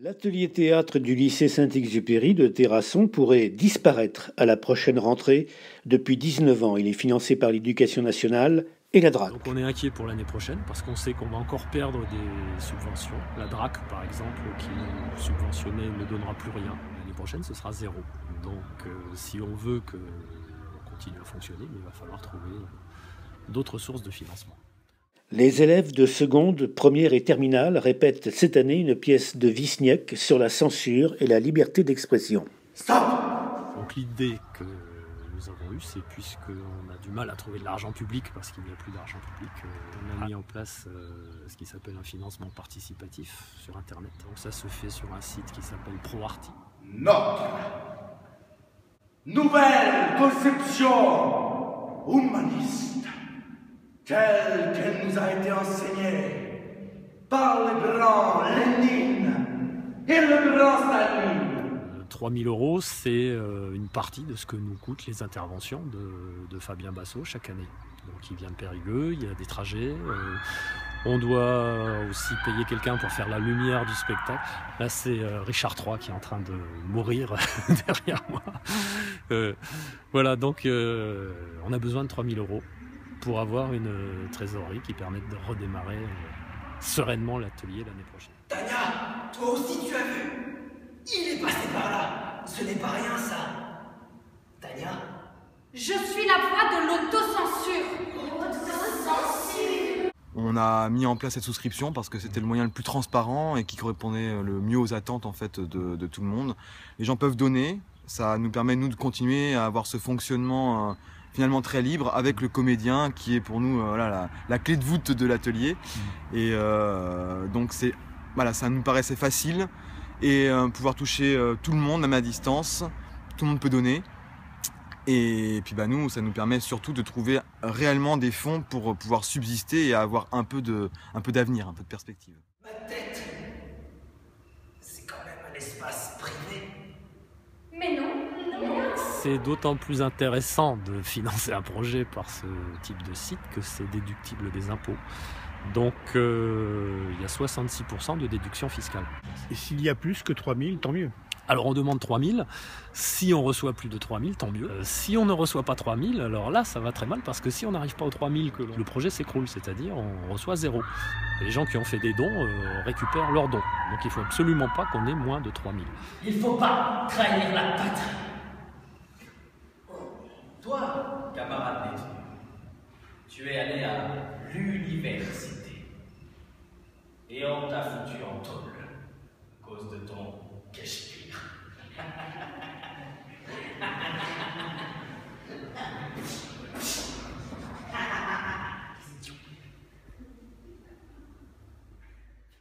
L'atelier théâtre du lycée Saint-Exupéry de Terrasson pourrait disparaître à la prochaine rentrée. Depuis 19 ans, il est financé par l'éducation nationale et la DRAC. Donc on est inquiet pour l'année prochaine parce qu'on sait qu'on va encore perdre des subventions. La DRAC, par exemple, qui subventionnait, ne donnera plus rien. L'année prochaine, ce sera zéro. Donc euh, si on veut que on continue à fonctionner, il va falloir trouver d'autres sources de financement. Les élèves de seconde, première et terminale répètent cette année une pièce de Wisniewski sur la censure et la liberté d'expression. Stop Donc l'idée que nous avons eue, c'est puisqu'on a du mal à trouver de l'argent public parce qu'il n'y a plus d'argent public, euh, on a mis en place euh, ce qui s'appelle un financement participatif sur Internet. Donc ça se fait sur un site qui s'appelle ProArty. Notre nouvelle conception humaniste telle qu'elle nous a été enseignée par le grand Lénine et le grand Staline. 3000 euh, euros, c'est euh, une partie de ce que nous coûtent les interventions de, Fabien Bassot chaque année. Donc il vient de Périgueux, il y a des trajets. Euh, on doit aussi payer quelqu'un pour faire la lumière du spectacle. Là, c'est Richard III qui est en train de mourir derrière moi. voilà, donc on a besoin de 3000 euros pour avoir une euh, trésorerie qui permette de redémarrer euh, sereinement l'atelier l'année prochaine. Tania, toi aussi tu as vu. Il est passé par là. Ce n'est pas rien ça. Tania? Je suis la voix de l'autocensure. Autocensure On a mis en place cette souscription parce que c'était le moyen le plus transparent et qui correspondait le mieux aux attentes en fait de, de tout le monde. Les gens peuvent donner, ça nous permet nous de continuer à avoir ce fonctionnement euh, finalement très libre avec le comédien qui est pour nous euh, la, clé de voûte de l'atelier. Mmh. Et euh, donc c'est voilà, ça nous paraissait facile et pouvoir toucher tout le monde même à distance, tout le monde peut donner. Et puis bah nous, ça nous permet surtout de trouver réellement des fonds pour pouvoir subsister et avoir un peu de, un peu d'avenir, un peu de perspective. Ma tête, c'est quand même un espace privé. Mais non, c'est d'autant plus intéressant de financer un projet par ce type de site que c'est déductible des impôts. Donc euh, il y a 66% de déduction fiscale. Et s'il y a plus que 3000, tant mieux. Alors on demande 3000, si on reçoit plus de 3000, tant mieux. Euh, si on ne reçoit pas 3000, alors là ça va très mal parce que si on n'arrive pas aux 3000, que le projet s'écroule, c'est-à-dire on reçoit zéro. les gens qui ont fait des dons euh, récupèrent leurs dons. Donc il faut absolument pas qu'on ait moins de 3000. Il ne faut pas trahir la patrie. Tu es allé à l'université et on t'a foutu en tôle à cause de ton cachet.